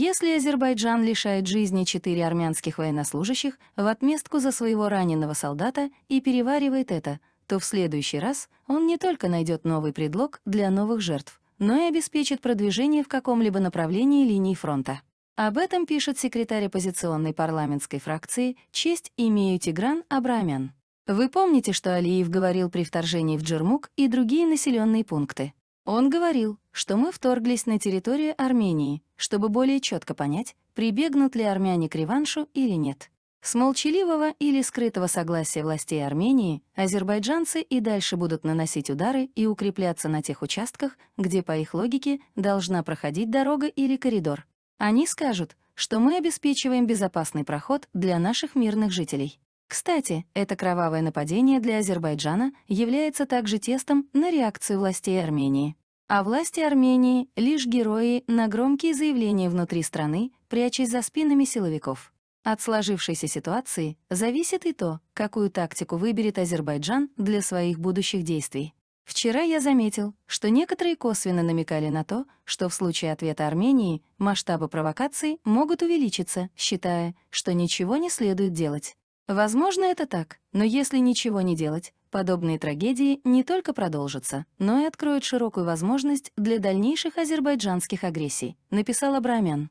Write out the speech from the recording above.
Если Азербайджан лишает жизни четыре армянских военнослужащих в отместку за своего раненого солдата и переваривает это, то в следующий раз он не только найдет новый предлог для новых жертв, но и обеспечит продвижение в каком-либо направлении линии фронта. Об этом пишет секретарь оппозиционной парламентской фракции «Честь имею Тигран Абрамян». Вы помните, что Алиев говорил при вторжении в Джермук и другие населенные пункты? Он говорил, что мы вторглись на территорию Армении, чтобы более четко понять, прибегнут ли армяне к реваншу или нет. С молчаливого или скрытого согласия властей Армении азербайджанцы и дальше будут наносить удары и укрепляться на тех участках, где, по их логике, должна проходить дорога или коридор. Они скажут, что мы обеспечиваем безопасный проход для наших мирных жителей. Кстати, это кровавое нападение для Азербайджана является также тестом на реакцию властей Армении. А власти Армении — лишь герои на громкие заявления внутри страны, прячась за спинами силовиков. От сложившейся ситуации зависит и то, какую тактику выберет Азербайджан для своих будущих действий. Вчера я заметил, что некоторые косвенно намекали на то, что в случае ответа Армении масштабы провокаций могут увеличиться, считая, что ничего не следует делать. Возможно, это так, но если ничего не делать, подобные трагедии не только продолжатся, но и откроют широкую возможность для дальнейших азербайджанских агрессий, написал Абрамян.